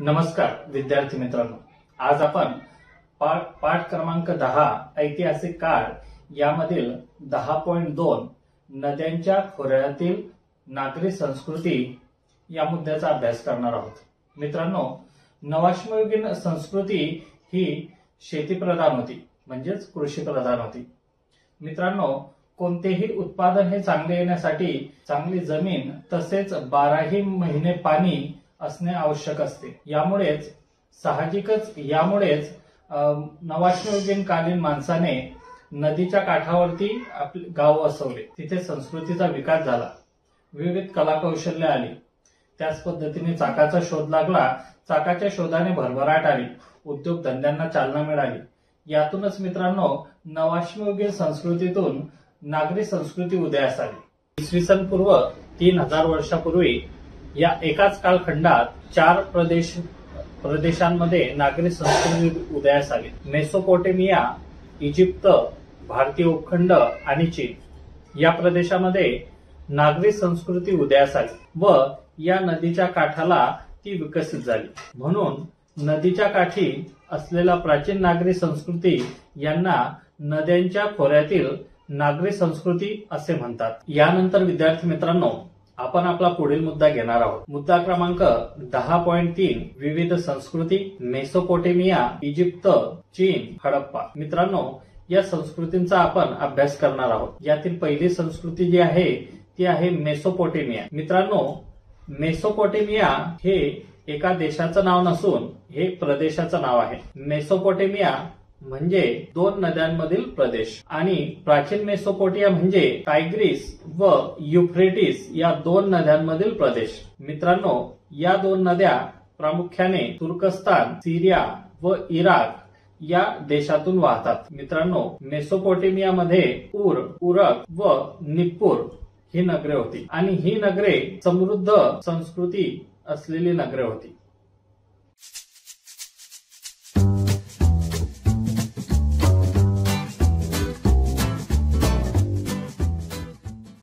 नमस्कार विद्यार्थी मित्रांनो. आज आपण पाठ पाठ क्रमांक दहा ऐतिहासिक काळ यामधील दहा पॉईंट दोन नद्यांच्या खोऱ्यातील नागरी संस्कृती या मुद्द्याचा अभ्यास करणार आहोत. मित्रांनो नवाश्मयुगीन संस्कृती ही शेतीप्रधान होती म्हणजेच कृषी प्रधान होती. मित्रांनो कोणतेही उत्पादन हे चांगले येण्यासाठी चांगली जमीन तसेच बाराही महिने पाणी असणे आवश्यक असते. यामुळेच साहजिकच यामुळेच अं, कालीन माणसाने नदीच्या काठावरती आपले गाव वसवले. तिथे संस्कृतीचा विकास झाला. विविध कलाकौशल्य आली. त्याच पद्धतीने चाकाचा शोध लागला. चाकाच्या शोधाने भरभराट आली. उद्योगधंद्यांना चालना मिळाली. यातूनच मित्रांनो नवाश्मयुगीन संस्कृतीतून नागरी संस्कृती उदयास आली. इसवी सन पूर्व तीन हजार वर्षापूर्वी या एकाच कालखंडात चार प्रदेश प्रदेशांमध्ये नागरी संस्कृती उदयास आली. मेसोपोटेमिया इजिप्त भारतीय उपखंड आणि चीन या प्रदेशामध्ये नागरी संस्कृती उदयास आली व या नदीच्या काठाला ती विकसित झाली. म्हणून नदीच्या काठी असलेला प्राचीन नागरी संस्कृती यांना नद्यांच्या खोऱ्यातील नागरी संस्कृती असे म्हणतात. यानंतर विद्यार्थी मित्रांनो आपण आपला पुढील मुद्दा घेणार आहोत. मुद्दा क्रमांक दहा पॉईंट तीन विविध संस्कृती मेसोपोटेमिया इजिप्त चीन हडप्पा. मित्रांनो या संस्कृतींचा आपण अभ्यास करणार आहोत. यातील पहिली संस्कृती जी आहे ती आहे मेसोपोटेमिया. मित्रांनो मेसोपोटेमिया हे एका देशाचं नाव नसून हे प्रदेशाचं नाव आहे. मेसोपोटेमिया म्हणजे दोन नद्यांमधील प्रदेश. आणि प्राचीन मेसोपोटिया म्हणजे टायग्रीस व युफ्रेटिस या दोन नद्यांमधील प्रदेश. मित्रांनो या दोन नद्या प्रामुख्याने तुर्कस्तान सिरिया व इराक या देशातून वाहतात. मित्रांनो मेसोपोटेमियामध्ये उर उरक व निप्पूर ही नगरे होती. आणि ही नगरे समृद्ध संस्कृती असलेली नगरे होती.